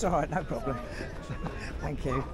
It's all right, no problem. Thank you.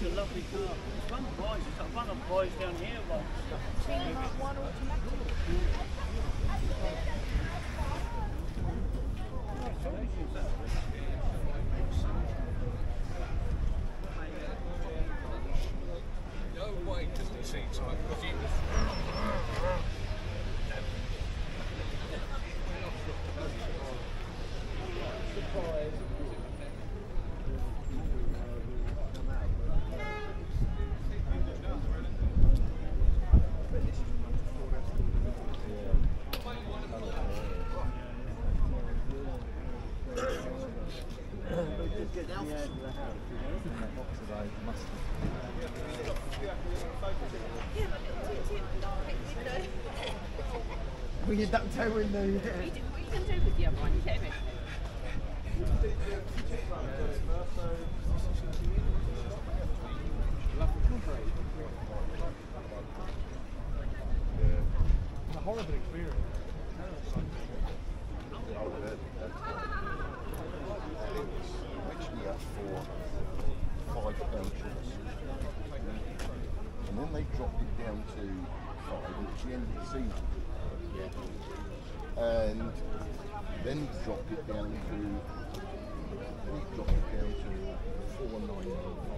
It's a lovely car. It's one of the boys. It's one of the boys down here. Well, No way does it seem like because you Well, you don't tell when the. You do- with the other one, you get me? It's a horrible experience. Originally up for five pound chips. And then they dropped it down to five, and it's the end of the season. And then dropped it down to then dropped it down to four nine nine.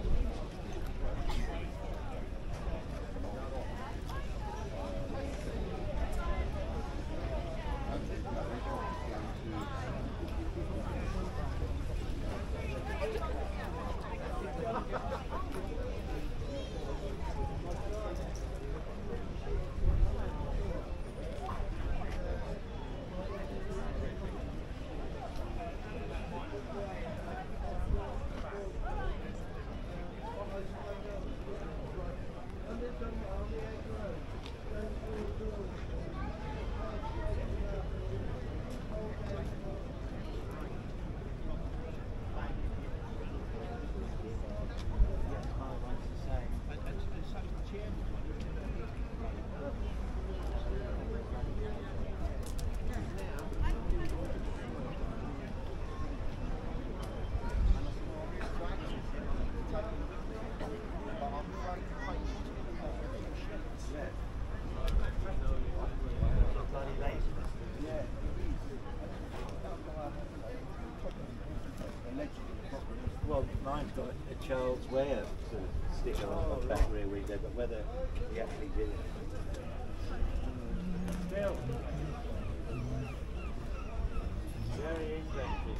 well, mine's got a Charles Ware sort of sticker on the back rear window, but whether he actually did it. Still. Very interesting.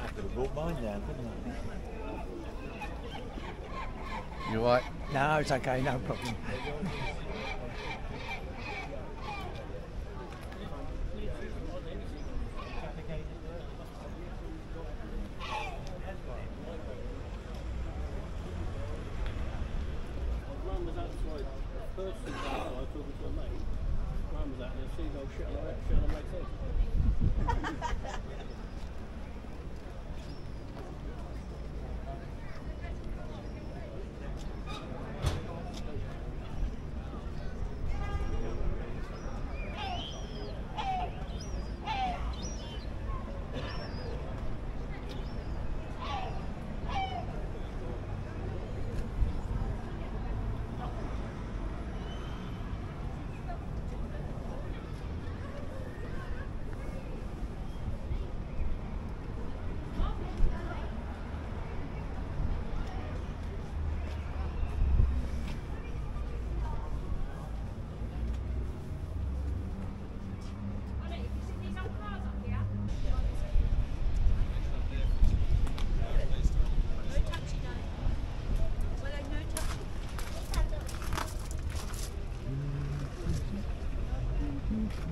I could have brought mine down, couldn't I? You right? No, it's okay, no problem. like the first thing I was talking to a mate, mum was out there, seagull shit on my my teeth.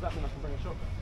I said to him,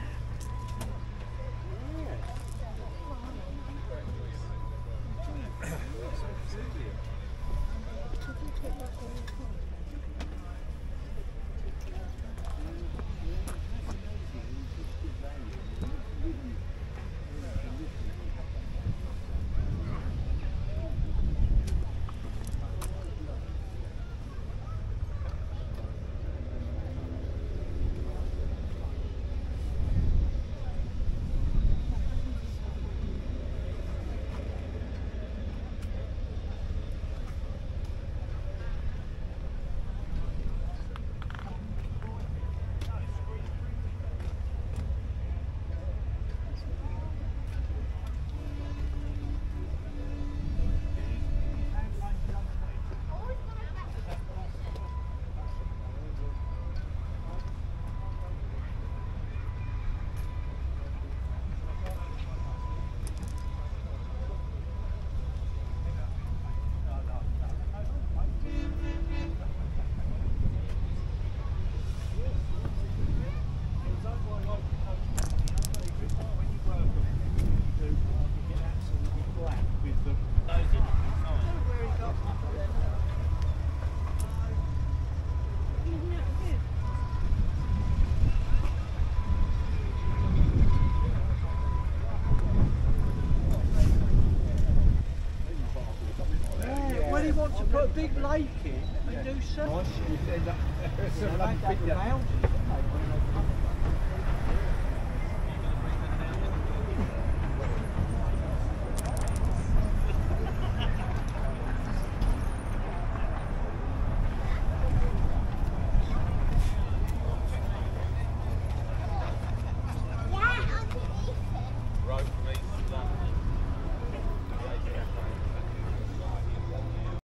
Forest County. a big lake in and do surf. Nice, you end up,